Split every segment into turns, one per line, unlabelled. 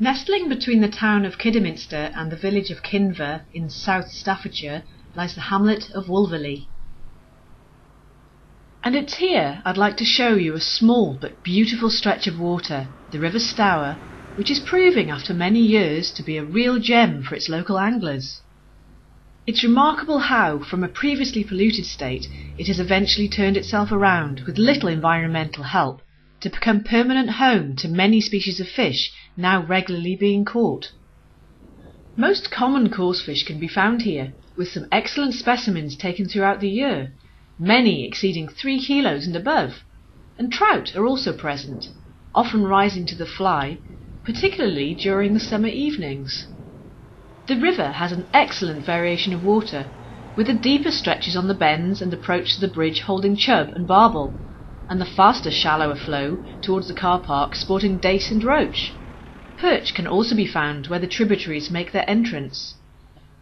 Nestling between the town of Kidderminster and the village of Kinver in South Staffordshire lies the hamlet of Wolverley. And it's here I'd like to show you a small but beautiful stretch of water, the River Stour, which is proving after many years to be a real gem for its local anglers. It's remarkable how, from a previously polluted state, it has eventually turned itself around with little environmental help to become permanent home to many species of fish now regularly being caught. Most common coarse fish can be found here, with some excellent specimens taken throughout the year, many exceeding three kilos and above, and trout are also present, often rising to the fly, particularly during the summer evenings. The river has an excellent variation of water, with the deeper stretches on the bends and approach to the bridge holding chub and barbel, and the faster shallower flow towards the car park sporting dace and roach. Perch can also be found where the tributaries make their entrance.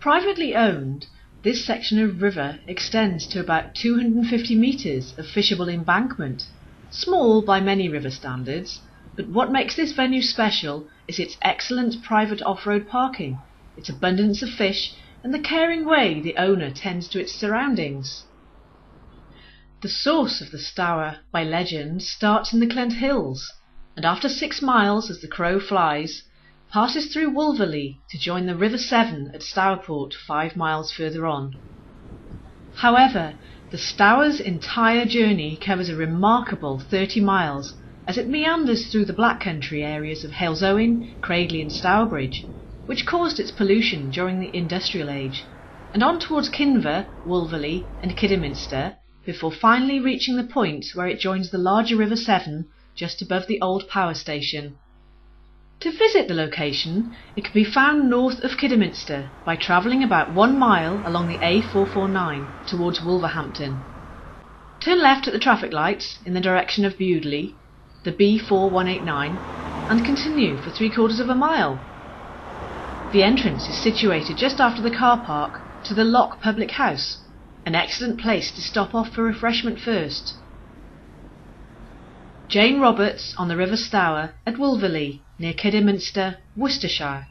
Privately owned, this section of river extends to about 250 metres of fishable embankment, small by many river standards, but what makes this venue special is its excellent private off-road parking, its abundance of fish, and the caring way the owner tends to its surroundings. The source of the Stour, by legend, starts in the Clent Hills, and after six miles as the crow flies, passes through Wolverley to join the River Severn at Stourport five miles further on. However, the Stour's entire journey covers a remarkable 30 miles as it meanders through the Black Country areas of Halesowen, Cradley and Stourbridge, which caused its pollution during the industrial age, and on towards Kinver, Wolverley and Kidderminster, before finally reaching the point where it joins the larger River Severn just above the old power station. To visit the location, it can be found north of Kidderminster by travelling about one mile along the A449 towards Wolverhampton. Turn left at the traffic lights in the direction of Bewdley, the B4189, and continue for three quarters of a mile. The entrance is situated just after the car park to the Lock Public House, an excellent place to stop off for refreshment first. Jane Roberts on the River Stour at Wolverley, near Kidderminster, Worcestershire.